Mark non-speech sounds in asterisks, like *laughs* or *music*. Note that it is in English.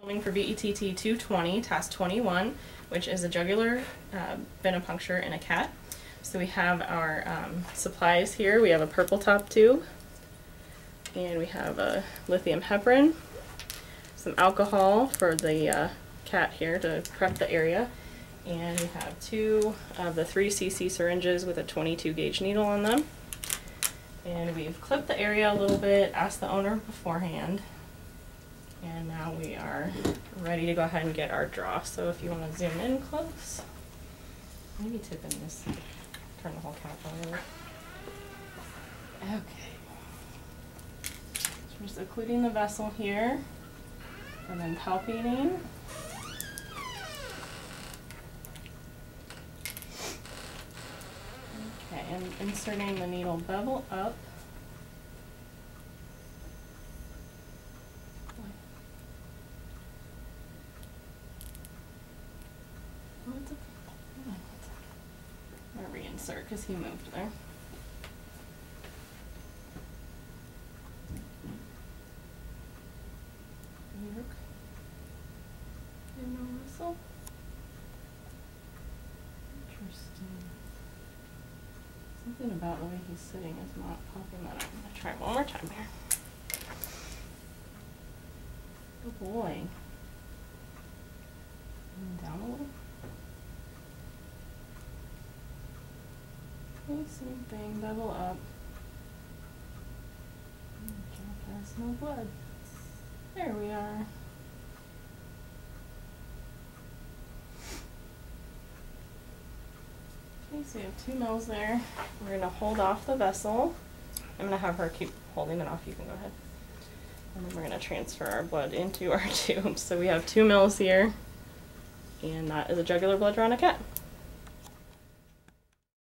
Filming for VETT 220, task 21, which is a jugular uh, venipuncture in a cat. So we have our um, supplies here. We have a purple top tube, and we have a lithium heparin, some alcohol for the uh, cat here to prep the area, and we have two of the 3cc syringes with a 22 gauge needle on them. And we've clipped the area a little bit, asked the owner beforehand, and now we are ready to go ahead and get our draw. So if you want to zoom in close, maybe tip in this, turn the whole cap over. Okay. So we're just occluding the vessel here, and then palpating. Okay, and inserting the needle bevel up. On one second. I'm gonna reinsert because he moved there. Russell? Interesting. Something about the way he's sitting is not popping that up. I'm gonna try one more time here. Oh boy. And down a little. Okay, same thing, bevel up. Has no blood. There we are. Okay, so we have two mils there. We're gonna hold off the vessel. I'm gonna have her keep holding it off. You can go ahead. And then we're gonna transfer our blood into our *laughs* tube. So we have two mils here, and that is a jugular blood draw on a cat.